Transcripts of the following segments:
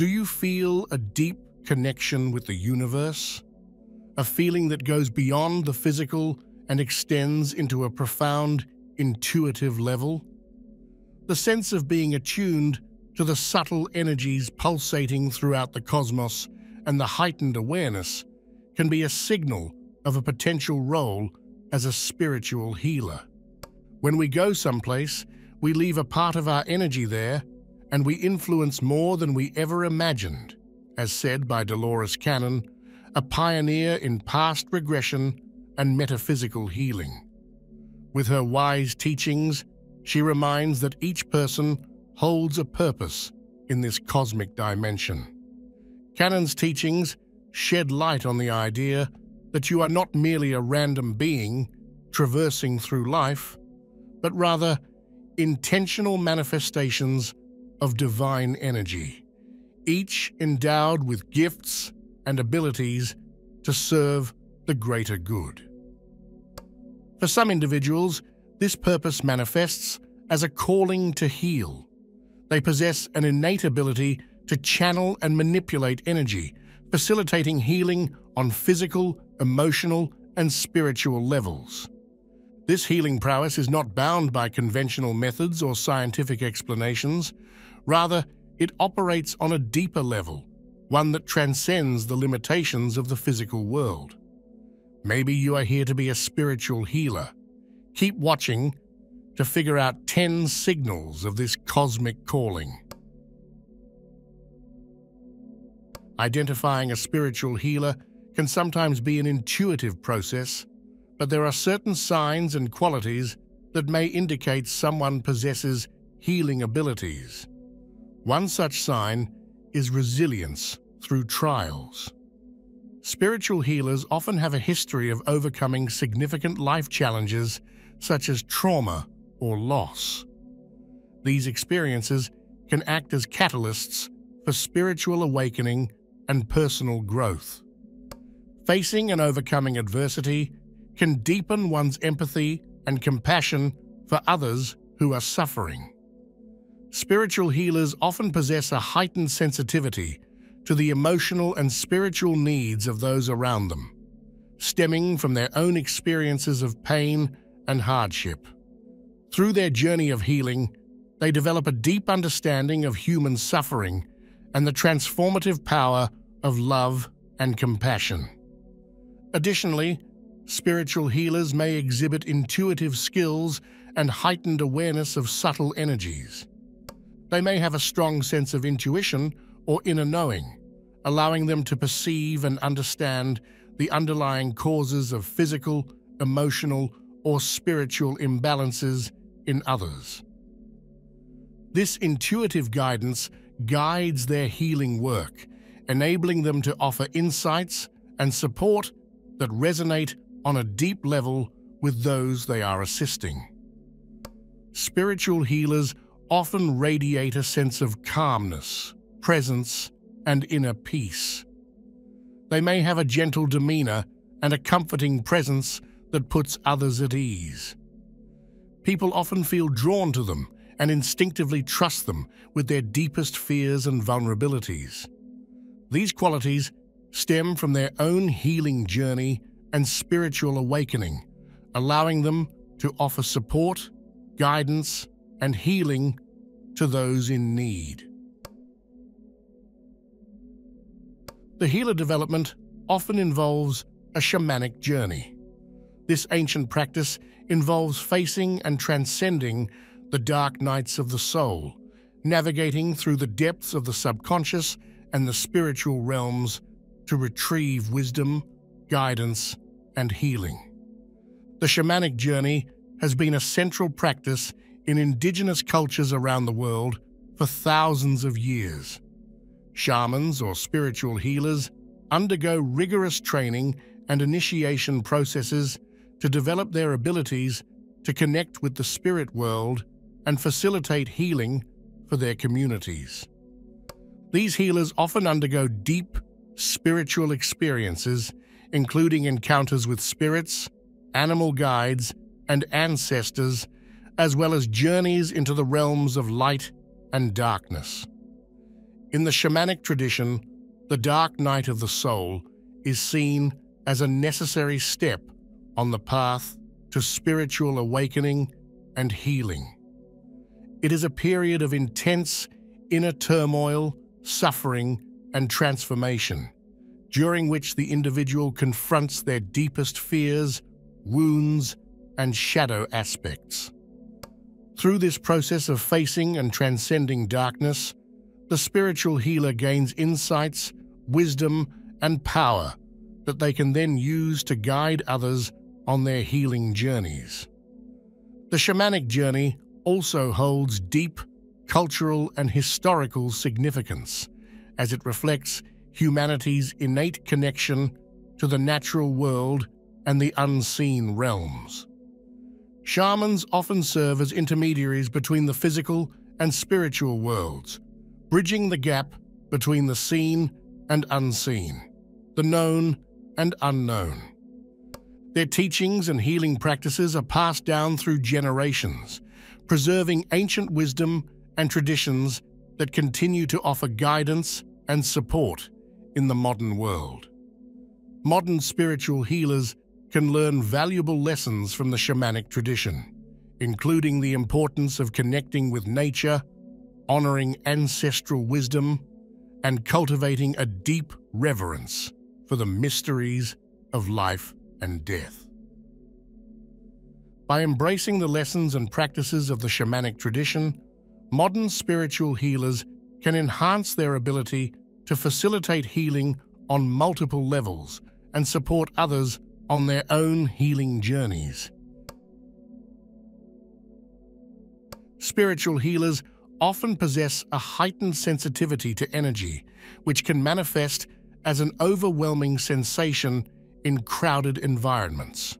Do you feel a deep connection with the universe? A feeling that goes beyond the physical and extends into a profound, intuitive level? The sense of being attuned to the subtle energies pulsating throughout the cosmos and the heightened awareness can be a signal of a potential role as a spiritual healer. When we go someplace, we leave a part of our energy there and we influence more than we ever imagined, as said by Dolores Cannon, a pioneer in past regression and metaphysical healing. With her wise teachings, she reminds that each person holds a purpose in this cosmic dimension. Cannon's teachings shed light on the idea that you are not merely a random being traversing through life, but rather intentional manifestations of divine energy, each endowed with gifts and abilities to serve the greater good. For some individuals, this purpose manifests as a calling to heal. They possess an innate ability to channel and manipulate energy, facilitating healing on physical, emotional, and spiritual levels. This healing prowess is not bound by conventional methods or scientific explanations. Rather, it operates on a deeper level, one that transcends the limitations of the physical world. Maybe you are here to be a spiritual healer. Keep watching to figure out 10 signals of this cosmic calling. Identifying a spiritual healer can sometimes be an intuitive process, but there are certain signs and qualities that may indicate someone possesses healing abilities. One such sign is resilience through trials. Spiritual healers often have a history of overcoming significant life challenges such as trauma or loss. These experiences can act as catalysts for spiritual awakening and personal growth. Facing and overcoming adversity can deepen one's empathy and compassion for others who are suffering. Spiritual healers often possess a heightened sensitivity to the emotional and spiritual needs of those around them, stemming from their own experiences of pain and hardship. Through their journey of healing, they develop a deep understanding of human suffering and the transformative power of love and compassion. Additionally, spiritual healers may exhibit intuitive skills and heightened awareness of subtle energies. They may have a strong sense of intuition or inner knowing, allowing them to perceive and understand the underlying causes of physical, emotional, or spiritual imbalances in others. This intuitive guidance guides their healing work enabling them to offer insights and support that resonate on a deep level with those they are assisting. Spiritual healers often radiate a sense of calmness, presence, and inner peace. They may have a gentle demeanor and a comforting presence that puts others at ease. People often feel drawn to them and instinctively trust them with their deepest fears and vulnerabilities. These qualities stem from their own healing journey and spiritual awakening, allowing them to offer support, guidance, and healing to those in need. The healer development often involves a shamanic journey. This ancient practice involves facing and transcending the dark nights of the soul, navigating through the depths of the subconscious and the spiritual realms to retrieve wisdom, guidance, and healing. The shamanic journey has been a central practice in indigenous cultures around the world for thousands of years. Shamans or spiritual healers undergo rigorous training and initiation processes to develop their abilities to connect with the spirit world and facilitate healing for their communities. These healers often undergo deep spiritual experiences, including encounters with spirits, animal guides, and ancestors, as well as journeys into the realms of light and darkness. In the shamanic tradition, the dark night of the soul is seen as a necessary step on the path to spiritual awakening and healing. It is a period of intense inner turmoil, suffering, and transformation, during which the individual confronts their deepest fears, wounds, and shadow aspects. Through this process of facing and transcending darkness, the spiritual healer gains insights, wisdom, and power that they can then use to guide others on their healing journeys. The shamanic journey also holds deep cultural and historical significance as it reflects humanity's innate connection to the natural world and the unseen realms. Shamans often serve as intermediaries between the physical and spiritual worlds, bridging the gap between the seen and unseen, the known and unknown. Their teachings and healing practices are passed down through generations, preserving ancient wisdom and traditions that continue to offer guidance and support in the modern world. Modern spiritual healers can learn valuable lessons from the shamanic tradition, including the importance of connecting with nature, honoring ancestral wisdom, and cultivating a deep reverence for the mysteries of life and death. By embracing the lessons and practices of the shamanic tradition, modern spiritual healers can enhance their ability to facilitate healing on multiple levels and support others on their own healing journeys. Spiritual healers often possess a heightened sensitivity to energy, which can manifest as an overwhelming sensation in crowded environments.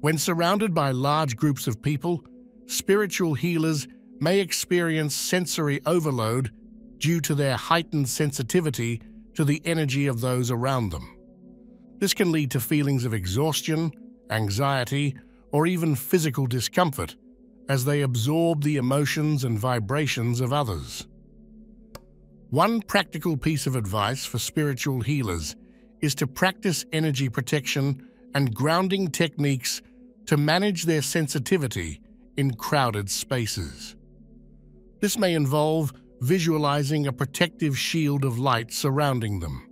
When surrounded by large groups of people, spiritual healers may experience sensory overload due to their heightened sensitivity to the energy of those around them. This can lead to feelings of exhaustion, anxiety, or even physical discomfort as they absorb the emotions and vibrations of others. One practical piece of advice for spiritual healers is to practice energy protection and grounding techniques to manage their sensitivity in crowded spaces. This may involve visualizing a protective shield of light surrounding them,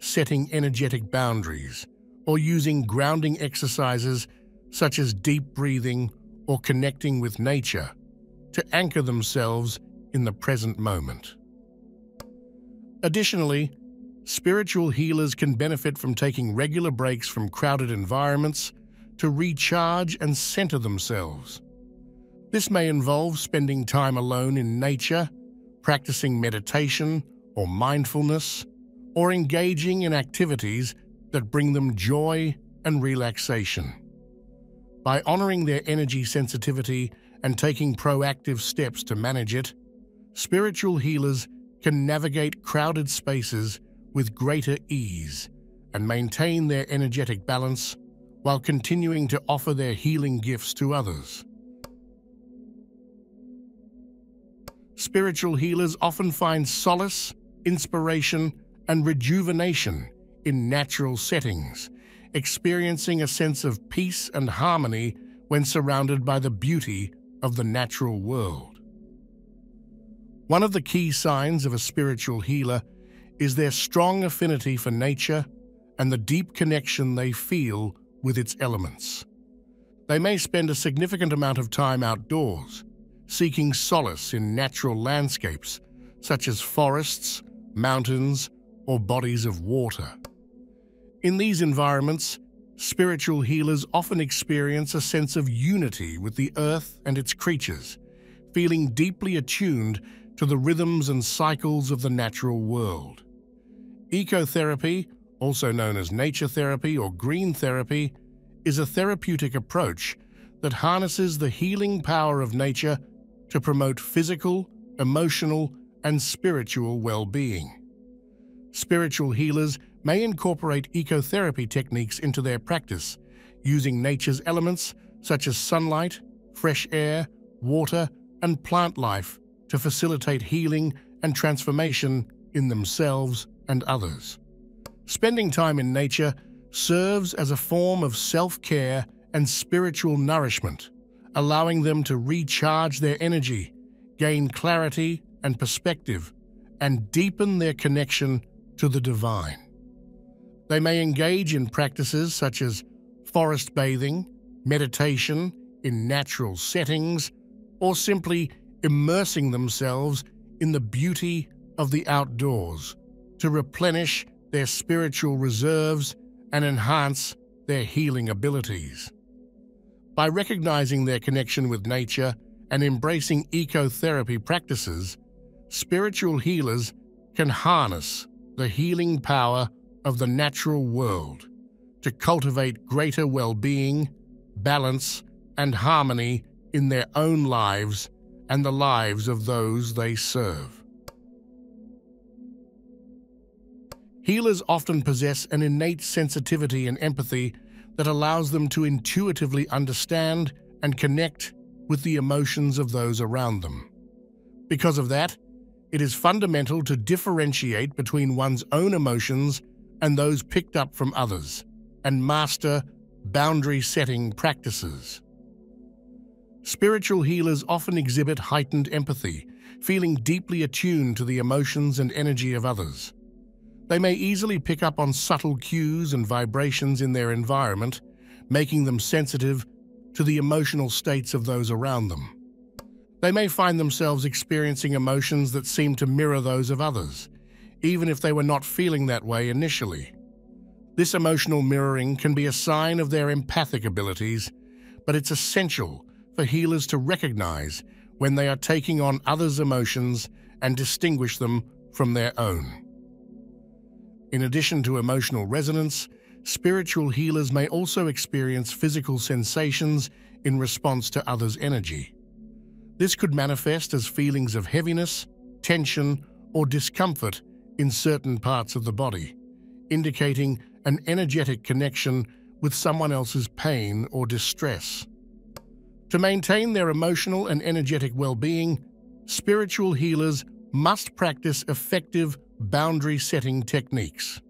setting energetic boundaries, or using grounding exercises such as deep breathing or connecting with nature to anchor themselves in the present moment. Additionally, spiritual healers can benefit from taking regular breaks from crowded environments to recharge and center themselves. This may involve spending time alone in nature, practicing meditation or mindfulness, or engaging in activities that bring them joy and relaxation. By honoring their energy sensitivity and taking proactive steps to manage it, spiritual healers can navigate crowded spaces with greater ease and maintain their energetic balance while continuing to offer their healing gifts to others. Spiritual healers often find solace, inspiration, and rejuvenation in natural settings, experiencing a sense of peace and harmony when surrounded by the beauty of the natural world. One of the key signs of a spiritual healer is their strong affinity for nature and the deep connection they feel with its elements. They may spend a significant amount of time outdoors, seeking solace in natural landscapes such as forests, mountains, or bodies of water. In these environments, spiritual healers often experience a sense of unity with the earth and its creatures, feeling deeply attuned to the rhythms and cycles of the natural world. Ecotherapy, also known as nature therapy or green therapy, is a therapeutic approach that harnesses the healing power of nature to promote physical, emotional, and spiritual well-being. Spiritual healers may incorporate ecotherapy techniques into their practice, using nature's elements such as sunlight, fresh air, water, and plant life to facilitate healing and transformation in themselves and others. Spending time in nature serves as a form of self-care and spiritual nourishment, allowing them to recharge their energy, gain clarity and perspective, and deepen their connection to the divine. They may engage in practices such as forest bathing, meditation in natural settings, or simply immersing themselves in the beauty of the outdoors to replenish their spiritual reserves and enhance their healing abilities. By recognizing their connection with nature and embracing ecotherapy practices, spiritual healers can harness the healing power of the natural world to cultivate greater well-being, balance, and harmony in their own lives and the lives of those they serve. Healers often possess an innate sensitivity and empathy that allows them to intuitively understand and connect with the emotions of those around them. Because of that, it is fundamental to differentiate between one's own emotions and those picked up from others, and master boundary setting practices. Spiritual healers often exhibit heightened empathy, feeling deeply attuned to the emotions and energy of others. They may easily pick up on subtle cues and vibrations in their environment, making them sensitive to the emotional states of those around them. They may find themselves experiencing emotions that seem to mirror those of others, even if they were not feeling that way initially. This emotional mirroring can be a sign of their empathic abilities, but it's essential for healers to recognize when they are taking on others' emotions and distinguish them from their own. In addition to emotional resonance, spiritual healers may also experience physical sensations in response to others' energy. This could manifest as feelings of heaviness, tension, or discomfort in certain parts of the body, indicating an energetic connection with someone else's pain or distress. To maintain their emotional and energetic well-being, spiritual healers must practice effective boundary setting techniques.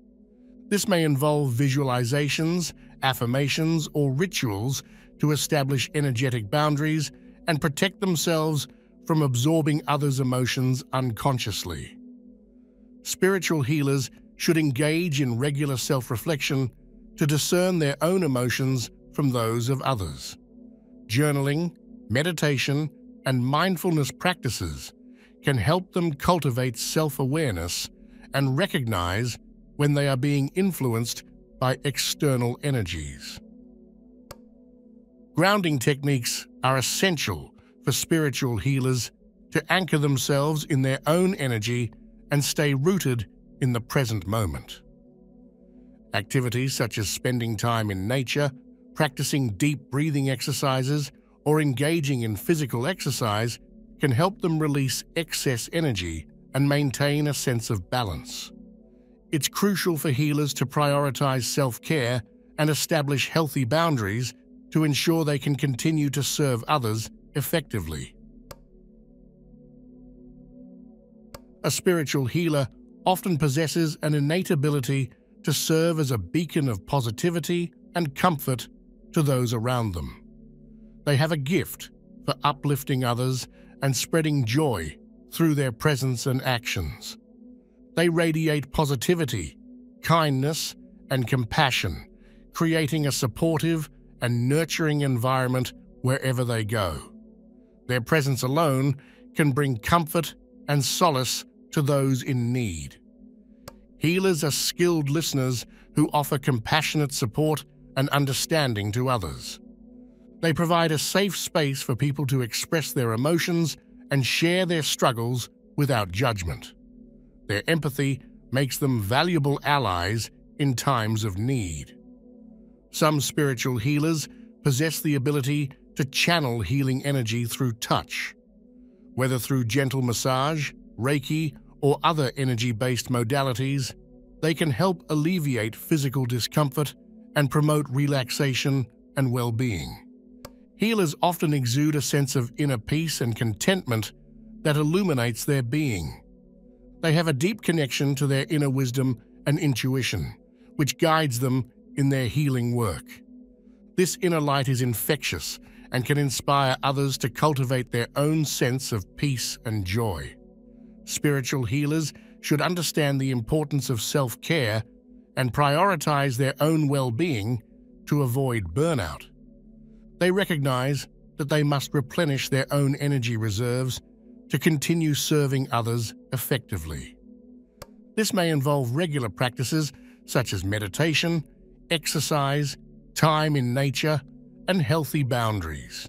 This may involve visualizations, affirmations, or rituals to establish energetic boundaries and protect themselves from absorbing others' emotions unconsciously. Spiritual healers should engage in regular self-reflection to discern their own emotions from those of others. Journaling, meditation, and mindfulness practices can help them cultivate self-awareness and recognize when they are being influenced by external energies. Grounding techniques are essential for spiritual healers to anchor themselves in their own energy and stay rooted in the present moment. Activities such as spending time in nature, practicing deep breathing exercises, or engaging in physical exercise can help them release excess energy and maintain a sense of balance. It's crucial for healers to prioritize self-care and establish healthy boundaries to ensure they can continue to serve others effectively. A spiritual healer often possesses an innate ability to serve as a beacon of positivity and comfort to those around them. They have a gift for uplifting others and spreading joy through their presence and actions. They radiate positivity, kindness, and compassion, creating a supportive and nurturing environment wherever they go. Their presence alone can bring comfort and solace to those in need. Healers are skilled listeners who offer compassionate support and understanding to others. They provide a safe space for people to express their emotions and share their struggles without judgment. Their empathy makes them valuable allies in times of need. Some spiritual healers possess the ability to channel healing energy through touch. Whether through gentle massage, Reiki, or other energy-based modalities, they can help alleviate physical discomfort and promote relaxation and well-being. Healers often exude a sense of inner peace and contentment that illuminates their being. They have a deep connection to their inner wisdom and intuition, which guides them in their healing work. This inner light is infectious and can inspire others to cultivate their own sense of peace and joy. Spiritual healers should understand the importance of self care and prioritize their own well being to avoid burnout. They recognize that they must replenish their own energy reserves to continue serving others effectively. This may involve regular practices such as meditation, exercise, time in nature, and healthy boundaries.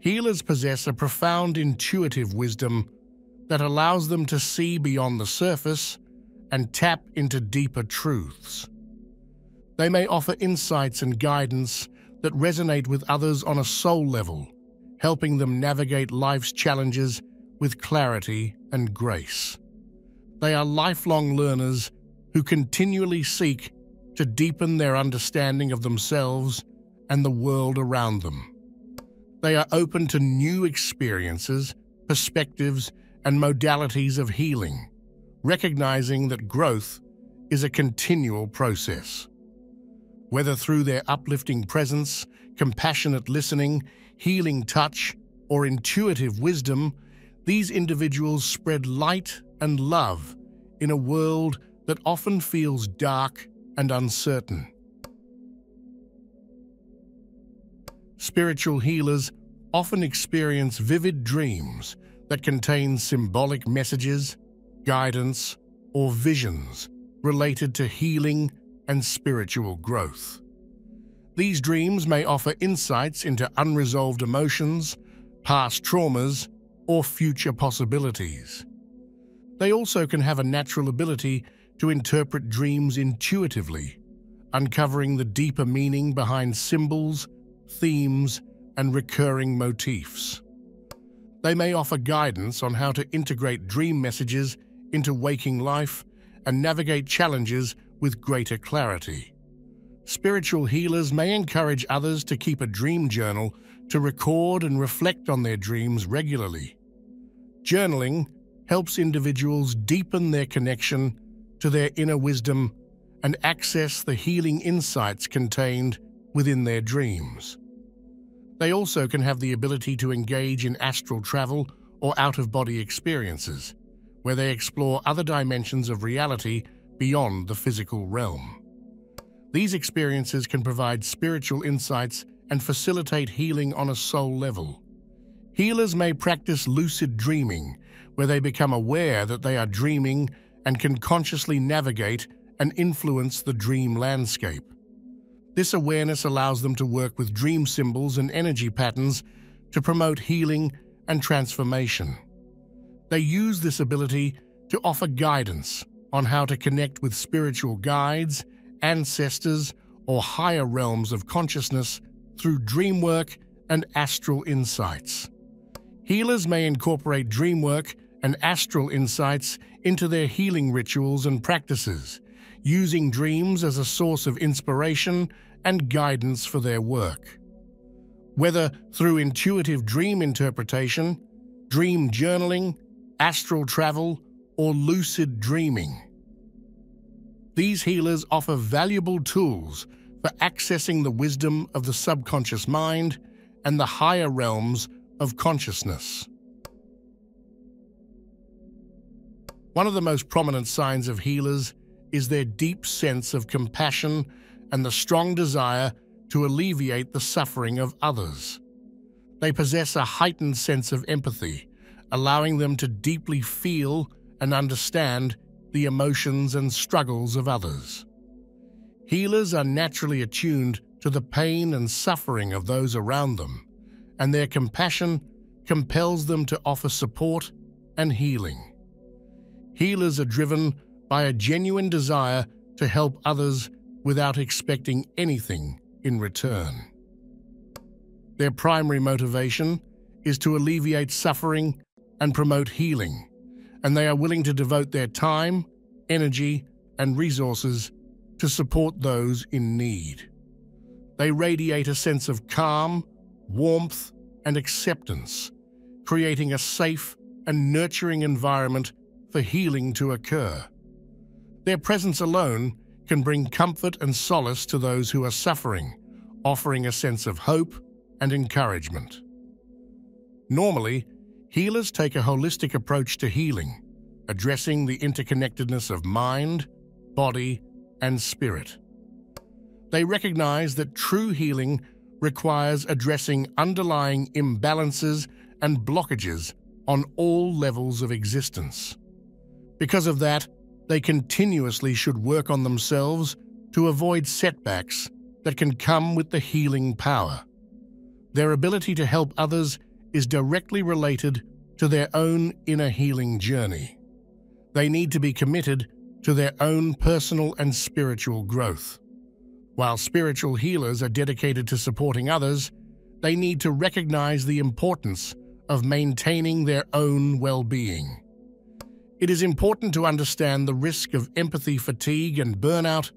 Healers possess a profound intuitive wisdom that allows them to see beyond the surface and tap into deeper truths. They may offer insights and guidance that resonate with others on a soul level, helping them navigate life's challenges with clarity and grace. They are lifelong learners who continually seek to deepen their understanding of themselves and the world around them. They are open to new experiences, perspectives, and modalities of healing, recognizing that growth is a continual process. Whether through their uplifting presence, compassionate listening, healing touch, or intuitive wisdom, these individuals spread light and love in a world that often feels dark and uncertain. Spiritual healers often experience vivid dreams that contain symbolic messages, guidance, or visions related to healing and spiritual growth. These dreams may offer insights into unresolved emotions, past traumas, or future possibilities. They also can have a natural ability to interpret dreams intuitively, uncovering the deeper meaning behind symbols, themes, and recurring motifs. They may offer guidance on how to integrate dream messages into waking life and navigate challenges with greater clarity. Spiritual healers may encourage others to keep a dream journal to record and reflect on their dreams regularly. Journaling helps individuals deepen their connection to their inner wisdom and access the healing insights contained within their dreams. They also can have the ability to engage in astral travel or out of body experiences, where they explore other dimensions of reality beyond the physical realm. These experiences can provide spiritual insights and facilitate healing on a soul level. Healers may practice lucid dreaming, where they become aware that they are dreaming and can consciously navigate and influence the dream landscape. This awareness allows them to work with dream symbols and energy patterns to promote healing and transformation. They use this ability to offer guidance on how to connect with spiritual guides, ancestors, or higher realms of consciousness through dream work and astral insights. Healers may incorporate dream work and astral insights into their healing rituals and practices, using dreams as a source of inspiration and guidance for their work. Whether through intuitive dream interpretation, dream journaling, astral travel, or lucid dreaming. These healers offer valuable tools for accessing the wisdom of the subconscious mind and the higher realms of consciousness. One of the most prominent signs of healers is their deep sense of compassion and the strong desire to alleviate the suffering of others. They possess a heightened sense of empathy, allowing them to deeply feel and understand the emotions and struggles of others. Healers are naturally attuned to the pain and suffering of those around them, and their compassion compels them to offer support and healing. Healers are driven by a genuine desire to help others without expecting anything in return. Their primary motivation is to alleviate suffering and promote healing, and they are willing to devote their time, energy, and resources to support those in need. They radiate a sense of calm, warmth, and acceptance, creating a safe and nurturing environment for healing to occur. Their presence alone can bring comfort and solace to those who are suffering, offering a sense of hope and encouragement. Normally, healers take a holistic approach to healing, addressing the interconnectedness of mind, body, and spirit. They recognize that true healing requires addressing underlying imbalances and blockages on all levels of existence. Because of that, they continuously should work on themselves to avoid setbacks that can come with the healing power. Their ability to help others is directly related to their own inner healing journey. They need to be committed to their own personal and spiritual growth. While spiritual healers are dedicated to supporting others, they need to recognize the importance of maintaining their own well-being. It is important to understand the risk of empathy fatigue and burnout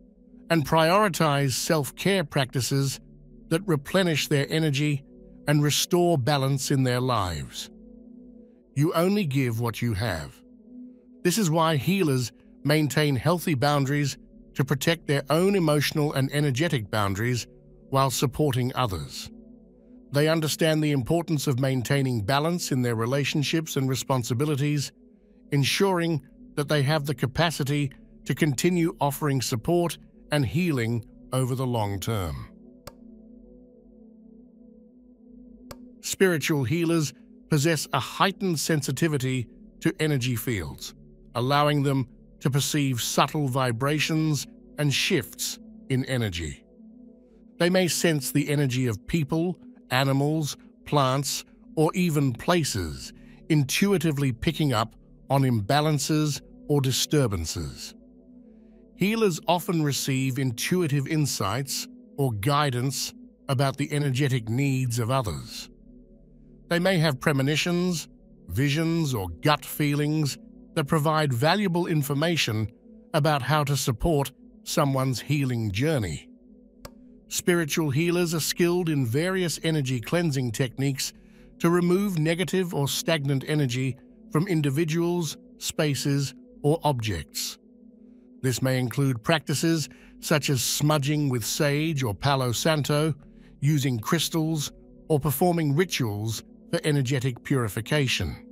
and prioritize self-care practices that replenish their energy and restore balance in their lives. You only give what you have. This is why healers maintain healthy boundaries to protect their own emotional and energetic boundaries while supporting others. They understand the importance of maintaining balance in their relationships and responsibilities, ensuring that they have the capacity to continue offering support and healing over the long term. Spiritual healers possess a heightened sensitivity to energy fields, allowing them to perceive subtle vibrations and shifts in energy. They may sense the energy of people, animals, plants, or even places, intuitively picking up on imbalances or disturbances. Healers often receive intuitive insights or guidance about the energetic needs of others. They may have premonitions, visions, or gut feelings that provide valuable information about how to support someone's healing journey. Spiritual healers are skilled in various energy cleansing techniques to remove negative or stagnant energy from individuals, spaces, or objects. This may include practices such as smudging with sage or palo santo, using crystals, or performing rituals for energetic purification.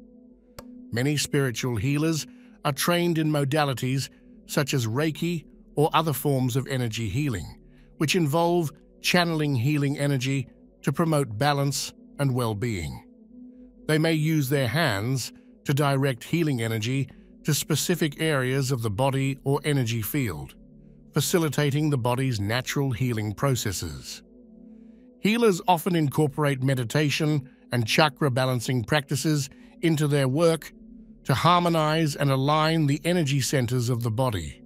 Many spiritual healers are trained in modalities such as Reiki or other forms of energy healing, which involve channeling healing energy to promote balance and well-being. They may use their hands to direct healing energy to specific areas of the body or energy field, facilitating the body's natural healing processes. Healers often incorporate meditation and chakra balancing practices into their work to harmonize and align the energy centers of the body.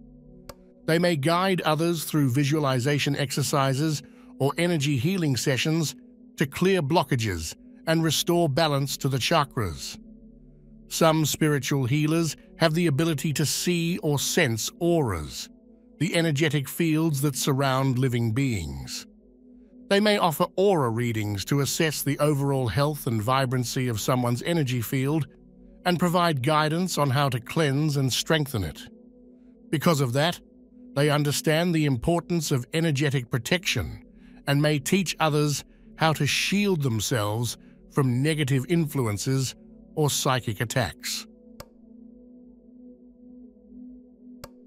They may guide others through visualization exercises or energy healing sessions to clear blockages and restore balance to the chakras. Some spiritual healers have the ability to see or sense auras, the energetic fields that surround living beings. They may offer aura readings to assess the overall health and vibrancy of someone's energy field and provide guidance on how to cleanse and strengthen it. Because of that, they understand the importance of energetic protection and may teach others how to shield themselves from negative influences or psychic attacks.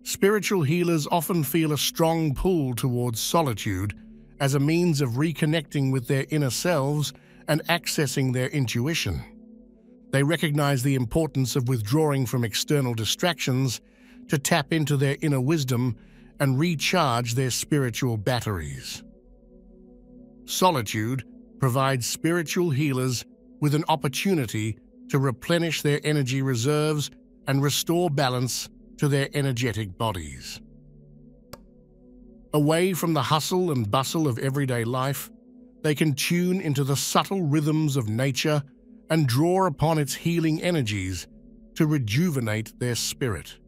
Spiritual healers often feel a strong pull towards solitude as a means of reconnecting with their inner selves and accessing their intuition. They recognize the importance of withdrawing from external distractions to tap into their inner wisdom and recharge their spiritual batteries. Solitude provides spiritual healers with an opportunity to replenish their energy reserves and restore balance to their energetic bodies. Away from the hustle and bustle of everyday life, they can tune into the subtle rhythms of nature and draw upon its healing energies to rejuvenate their spirit.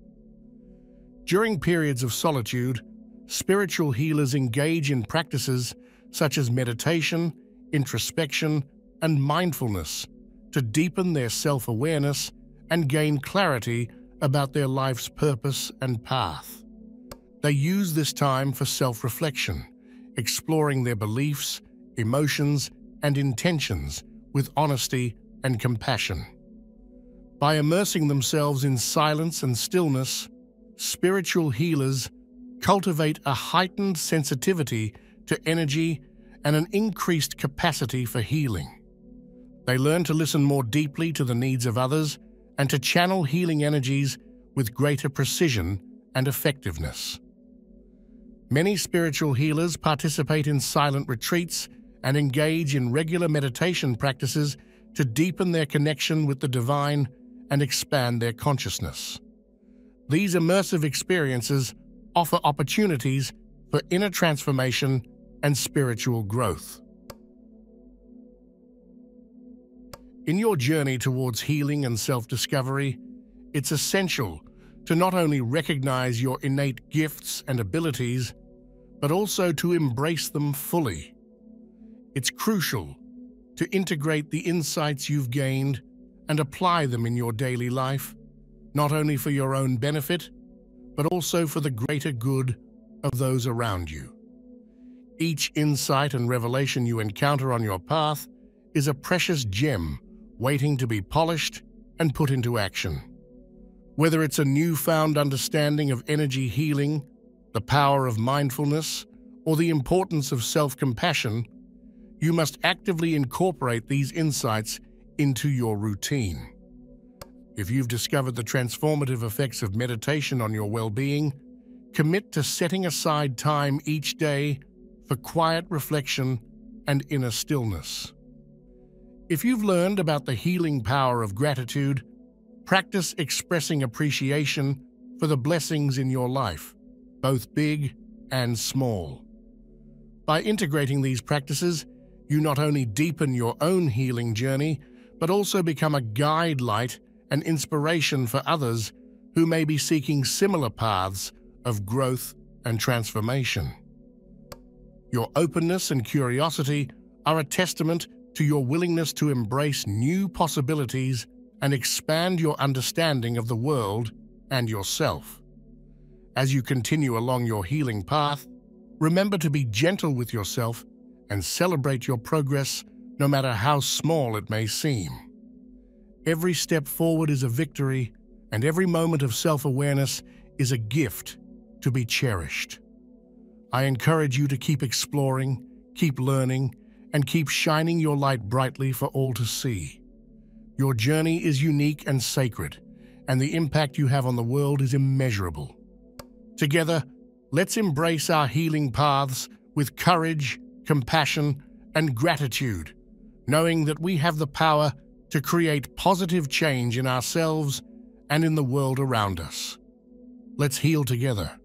During periods of solitude, spiritual healers engage in practices such as meditation, introspection, and mindfulness to deepen their self-awareness and gain clarity about their life's purpose and path. They use this time for self-reflection, exploring their beliefs, emotions, and intentions with honesty and compassion. By immersing themselves in silence and stillness, spiritual healers cultivate a heightened sensitivity to energy and an increased capacity for healing. They learn to listen more deeply to the needs of others and to channel healing energies with greater precision and effectiveness. Many spiritual healers participate in silent retreats and engage in regular meditation practices to deepen their connection with the divine and expand their consciousness. These immersive experiences offer opportunities for inner transformation and spiritual growth. In your journey towards healing and self-discovery, it's essential to not only recognize your innate gifts and abilities, but also to embrace them fully. It's crucial to integrate the insights you've gained and apply them in your daily life, not only for your own benefit, but also for the greater good of those around you. Each insight and revelation you encounter on your path is a precious gem waiting to be polished and put into action. Whether it's a newfound understanding of energy healing, the power of mindfulness, or the importance of self-compassion, you must actively incorporate these insights into your routine. If you've discovered the transformative effects of meditation on your well-being, commit to setting aside time each day for quiet reflection and inner stillness. If you've learned about the healing power of gratitude, practice expressing appreciation for the blessings in your life, both big and small. By integrating these practices, you not only deepen your own healing journey, but also become a guide light and inspiration for others who may be seeking similar paths of growth and transformation. Your openness and curiosity are a testament to your willingness to embrace new possibilities and expand your understanding of the world and yourself. As you continue along your healing path, remember to be gentle with yourself and celebrate your progress no matter how small it may seem. Every step forward is a victory, and every moment of self-awareness is a gift to be cherished. I encourage you to keep exploring, keep learning, and keep shining your light brightly for all to see. Your journey is unique and sacred, and the impact you have on the world is immeasurable. Together, let's embrace our healing paths with courage, compassion, and gratitude, knowing that we have the power to create positive change in ourselves and in the world around us. Let's heal together.